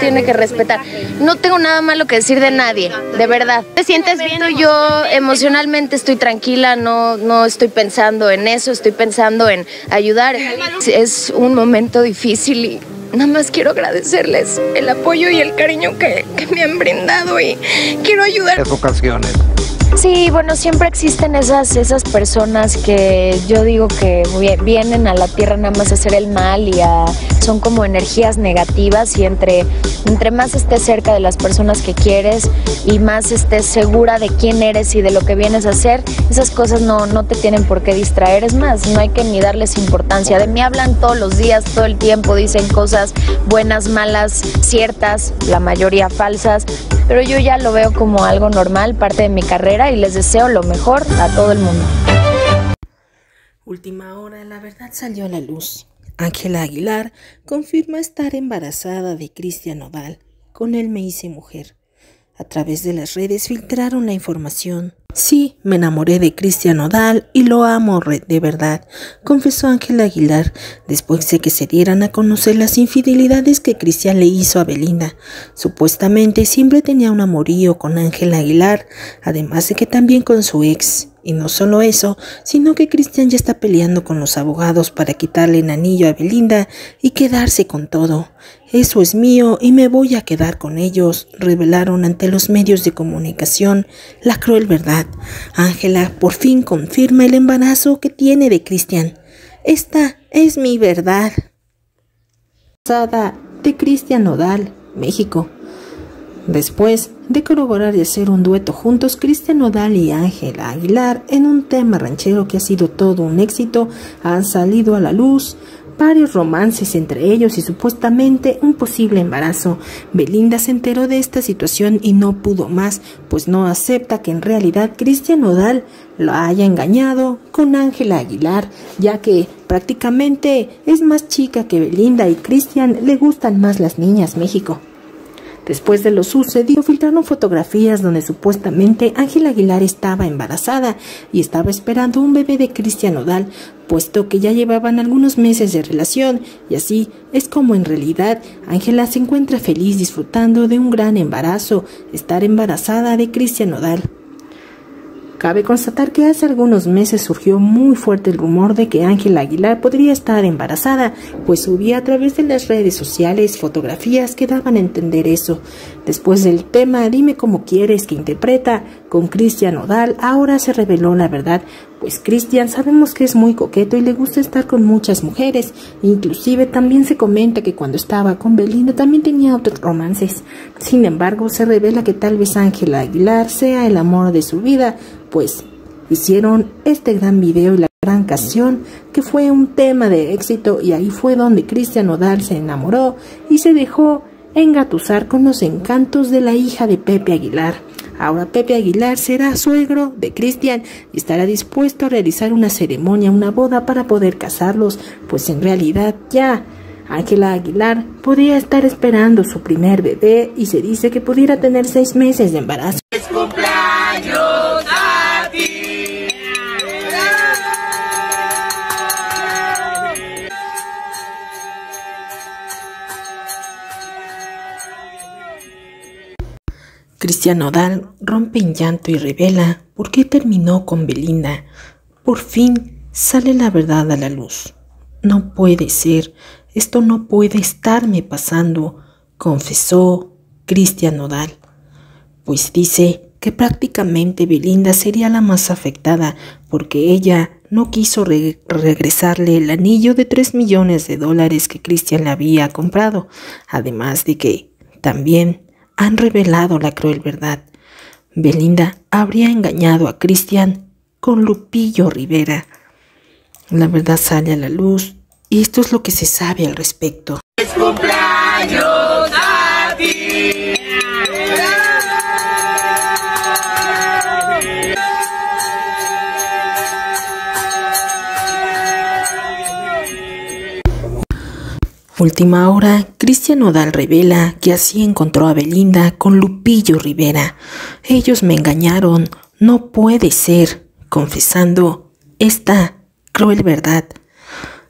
tiene que respetar. No tengo nada malo que decir de nadie, de verdad. ¿Te sientes bien? Yo emocionalmente estoy tranquila, no, no estoy pensando en eso, estoy pensando en ayudar. Es un momento difícil y nada más quiero agradecerles el apoyo y el cariño que, me han brindado y quiero ayudar. ocasiones. Sí, bueno, siempre existen esas, esas personas que yo digo que vienen a la tierra nada más a hacer el mal y a, son como energías negativas y entre, entre más estés cerca de las personas que quieres y más estés segura de quién eres y de lo que vienes a hacer, esas cosas no, no te tienen por qué distraer. Es más, no hay que ni darles importancia. De mí hablan todos los días, todo el tiempo, dicen cosas buenas, malas, ciertas, la mayoría falsas, pero yo ya lo veo como algo normal, parte de mi carrera y les deseo lo mejor a todo el mundo. Última hora, la verdad salió a la luz. Ángela Aguilar confirma estar embarazada de Cristian Nodal. Con él me hice mujer. A través de las redes filtraron la información. Sí, me enamoré de Cristian Nodal y lo amo de verdad, confesó Ángela Aguilar después de que se dieran a conocer las infidelidades que Cristian le hizo a Belinda. Supuestamente siempre tenía un amorío con Ángela Aguilar, además de que también con su ex. Y no solo eso, sino que Cristian ya está peleando con los abogados para quitarle el anillo a Belinda y quedarse con todo. Eso es mío y me voy a quedar con ellos, revelaron ante los medios de comunicación la cruel verdad. Ángela por fin confirma el embarazo que tiene de Cristian. Esta es mi verdad. de Cristian Nodal, México. Después de corroborar y hacer un dueto juntos, Cristian Nodal y Ángela Aguilar en un tema ranchero que ha sido todo un éxito, han salido a la luz varios romances entre ellos y supuestamente un posible embarazo. Belinda se enteró de esta situación y no pudo más, pues no acepta que en realidad Cristian Nodal lo haya engañado con Ángela Aguilar, ya que prácticamente es más chica que Belinda y Cristian le gustan más las niñas México. Después de lo sucedido, filtraron fotografías donde supuestamente Ángela Aguilar estaba embarazada y estaba esperando un bebé de Cristian Odal, puesto que ya llevaban algunos meses de relación, y así es como en realidad Ángela se encuentra feliz disfrutando de un gran embarazo, estar embarazada de Cristian Odal. Cabe constatar que hace algunos meses surgió muy fuerte el rumor de que Ángela Aguilar podría estar embarazada, pues subía a través de las redes sociales fotografías que daban a entender eso. Después del tema Dime cómo quieres que interpreta con Cristian Odal, ahora se reveló la verdad, pues Cristian sabemos que es muy coqueto y le gusta estar con muchas mujeres, inclusive también se comenta que cuando estaba con Belinda también tenía otros romances. Sin embargo, se revela que tal vez Ángela Aguilar sea el amor de su vida, pues hicieron este gran video y la gran canción que fue un tema de éxito y ahí fue donde Cristian Odal se enamoró y se dejó engatusar con los encantos de la hija de Pepe Aguilar. Ahora Pepe Aguilar será suegro de Cristian y estará dispuesto a realizar una ceremonia, una boda para poder casarlos, pues en realidad ya Ángela Aguilar podría estar esperando su primer bebé y se dice que pudiera tener seis meses de embarazo. Cristian Nodal rompe en llanto y revela por qué terminó con Belinda. Por fin sale la verdad a la luz. No puede ser, esto no puede estarme pasando, confesó Cristian Nodal, pues dice que prácticamente Belinda sería la más afectada porque ella no quiso regresarle el anillo de 3 millones de dólares que Cristian le había comprado, además de que también han revelado la cruel verdad. Belinda habría engañado a Cristian con Lupillo Rivera. La verdad sale a la luz y esto es lo que se sabe al respecto. Última hora, Cristian Nodal revela que así encontró a Belinda con Lupillo Rivera. Ellos me engañaron, no puede ser, confesando esta cruel verdad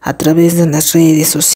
a través de las redes sociales.